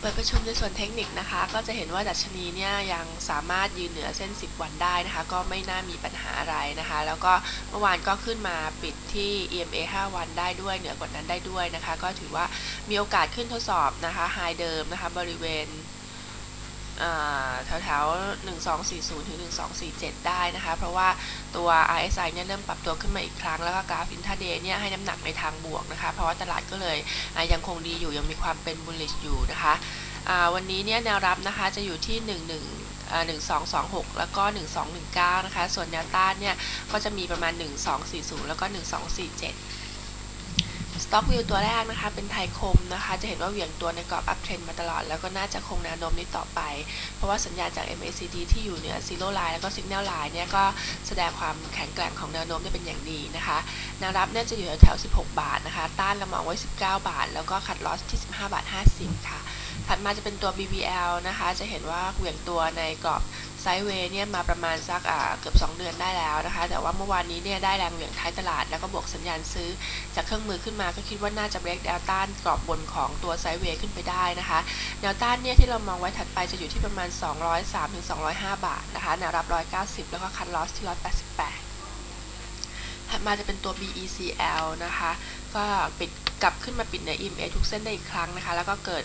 เปิดประชุมในส่วนเทคนิคนะคะ ก็จะเห็นว่าดัชนีเนี่ยยังสามารถยืนเหนือเส้น 10 วันได้นะคะ ก็ไม่น่ามีปัญหาอะไรนะคะ แล้วก็เมื่อวานก็ขึ้นมาปิดที่ EMA 5 วันได้ด้วยเหนือกว่านั้นได้ด้วยนะคะ ก็ถือว่ามีโอกาสขึ้นทดสอบนะคะไฮเดิมนะคะบริเวณ แถวแถว1240 ถึง 1247 ได้นะคะ เพราะว่าตัว RSI เนี่ยเริ่มปรับตัวขึ้นมาอีกครั้ง แล้วก็กราฟอินทาเดย์เนี่ยให้น้ำหนักในทางบวกนะคะ เพราะว่าตลาดก็เลยยังคงดีอยู่ ยังมีความเป็น bullish อยู่นะคะวันนี้เนี่ยแนวรับนะคะจะอยู่ที่ 11 1226 แล้วก็ 1219 นะคะ ส่วนแนวต้านเนี่ยก็จะมีประมาณ 1240 แล้วก็ 1247 สต็อกวิวตัวแรกนะคะ เป็นไทยคมนะคะ จะเห็นว่าเหวี่ยงตัวในกรอบอัพเทรนมาตลอด แล้วก็น่าจะคงแนวโน้มนี้ต่อไป เพราะว่าสัญญาณจาก MACD ที่อยู่เหนือ Zero Line แล้วก็ Signal Line เนี่ยก็แสดงความแข็งแกร่งของแนวโน้มได้เป็นอย่างดีนะคะแนวรับเนี่ยจะอยู่แถว 16 บาทนะคะ ต้านเรามองไว้ 19 บาท แล้วก็คัดลอสที่ 15 บาท 50 ค่ะ ถัดมาจะเป็นตัว BBL นะคะ จะเห็นว่าเหวี่ยงตัวในกรอบ ไซด์เวย์เนี่ยมาประมาณสักเกือบ 2 เดือนได้แล้วนะคะ แต่ว่าเมื่อวานนี้เนี่ยได้แรงเหวี่ยงท้ายตลาด แล้วก็บวกสัญญาณซื้อจากเครื่องมือขึ้นมาก็คิดว่าน่าจะเบรกแนวต้านกรอบบนของตัวไซด์เวย์ขึ้นไปได้นะคะแนวต้านเนี่ยที่เรามองไว้ถัดไปจะอยู่ที่ประมาณ 203ถึง205 บาทนะคะแนวรับ 190 แล้วก็คันลอสที่ 188 ถัดมาจะเป็นตัว BECL นะคะ ก็ปิดกลับขึ้นมาปิดใน EMA ทุกเส้นได้อีกครั้งนะคะ แล้วก็เกิด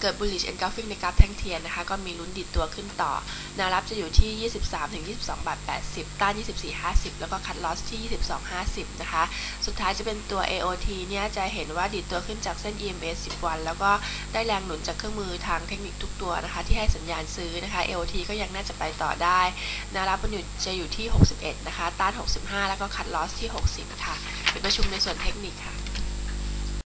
เกิด bullish engulfing ในกราฟแท่งเทียนนะคะ ก็มีลุ้นดิดตัวขึ้นต่อ แนวรับจะอยู่ที่ 23ถึง22บาท80 ต้าน 24 50 แล้วก็คัดลอสที่ 22 50 นะคะ สุดท้ายจะเป็นตัว AOT เนี่ยจะเห็นว่าดิดตัวขึ้นจากเส้น EMA 10 วัน แล้วก็ได้แรงหนุนจากเครื่องมือทางเทคนิคทุกตัวนะคะ ที่ให้สัญญาณซื้อนะคะ AOT ก็ยังน่าจะไปต่อได้ แนวรับมันอยู่จะอยู่ที่ 61 นะคะ ต้าน 65 แล้วก็คัดลอสที่ 60 ค่ะ เป็นประชุมในส่วนเทคนิคค่ะ